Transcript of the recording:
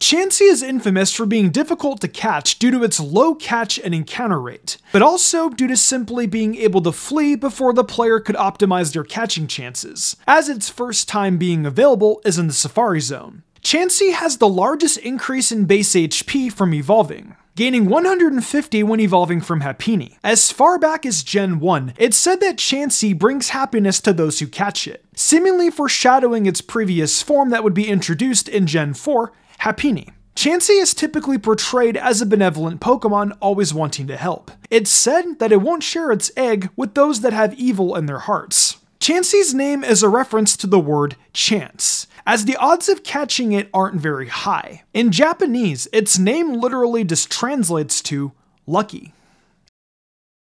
Chansey is infamous for being difficult to catch due to its low catch and encounter rate, but also due to simply being able to flee before the player could optimize their catching chances, as its first time being available is in the Safari Zone. Chansey has the largest increase in base HP from evolving, gaining 150 when evolving from Happiny. As far back as Gen 1, it's said that Chansey brings happiness to those who catch it, seemingly foreshadowing its previous form that would be introduced in Gen 4, Happiny. Chansey is typically portrayed as a benevolent Pokemon always wanting to help. It's said that it won't share its egg with those that have evil in their hearts. Chansey's name is a reference to the word chance, as the odds of catching it aren't very high. In Japanese, its name literally just translates to lucky.